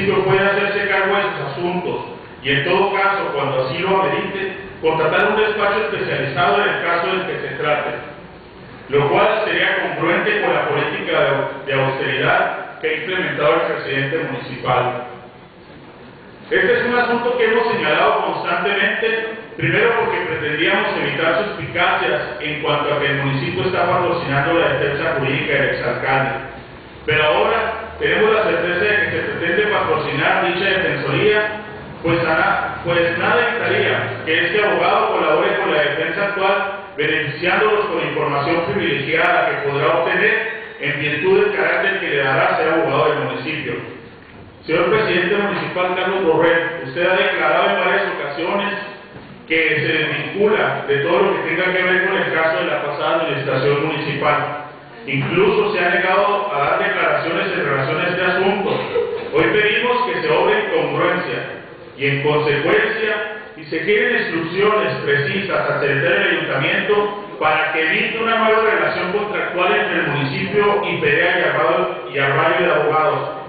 municipio puede hacerse cargo de sus asuntos y en todo caso, cuando así lo amerite, contratar un despacho especializado en el caso del que se trate, lo cual sería congruente con la política de austeridad que ha implementado el presidente municipal. Este es un asunto que hemos señalado constantemente, primero porque pretendíamos evitar suspicacias en cuanto a que el municipio está patrocinando la defensa jurídica del exalcalde. Pero ahora tenemos la certeza de que se pretende patrocinar dicha defensoría, pues, pues nada evitaría que este abogado colabore con la defensa actual, beneficiándolos con información privilegiada que podrá obtener en virtud del carácter que le dará ser abogado del municipio. Señor presidente municipal Carlos Borrell, usted ha declarado en varias ocasiones que se desvincula de todo lo que tenga que ver con el caso de la pasada administración municipal. Incluso se ha negado a dar declaraciones en relación y en consecuencia, si se quieren instrucciones precisas a el ayuntamiento, para que evite una mala relación contractual entre el municipio y Perea y Arroyo de Abogados